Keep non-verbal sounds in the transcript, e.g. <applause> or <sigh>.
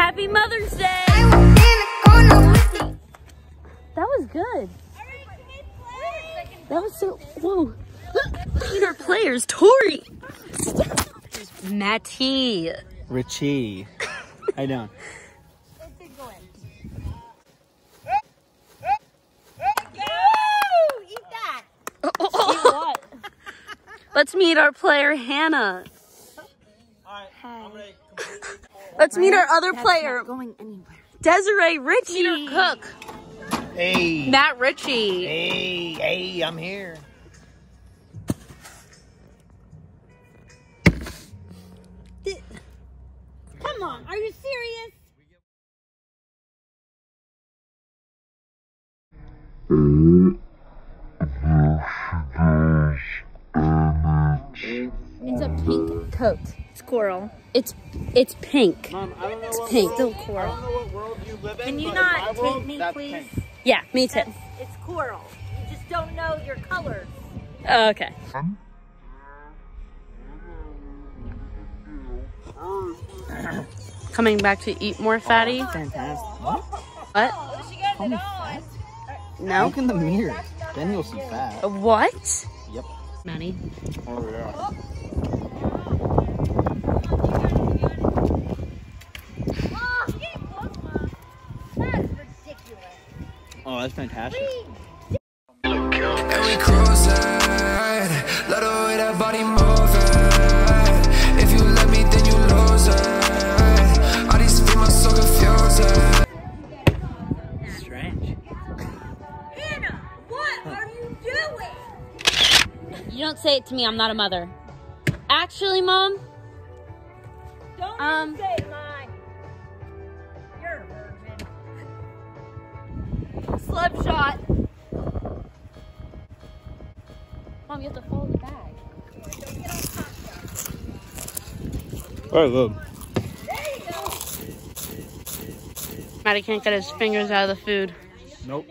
Happy Mother's Day! That was good. That was so, whoa. Look at our players, Tori. Matty. Ritchie. I you doing? <laughs> Let's meet our player, Hannah. Let's meet our other player, going anywhere. Desiree Ritchie. Cook. Hey. Matt Ritchie. Hey, hey, I'm here. Come on, are you serious? It's a pink coat. Squirrel. It's it's pink. Mom, I don't know what pink. world, Still I coral. don't know what world you live in. Can you but not in my take world, me, please? pink. Yeah, me too. It's coral. You just don't know your colors. Oh, okay. Coming back to eat more fatty. Fantastic. What? Oh, what? No. Look in the mirror. Then you'll see fat. What? Yep. Manny. Oh, yeah. Oh, that's fantastic. And we cruising, love the way that body moving. If you let me, then you lose it. All these females so confusing. Strange. Hannah, what are you doing? You don't say it to me. I'm not a mother. Actually, mom. Don't Um, say mine. Slub shot. Mom, you have to follow the bag. All right, look. Maddie can't get his fingers out of the food. Nope.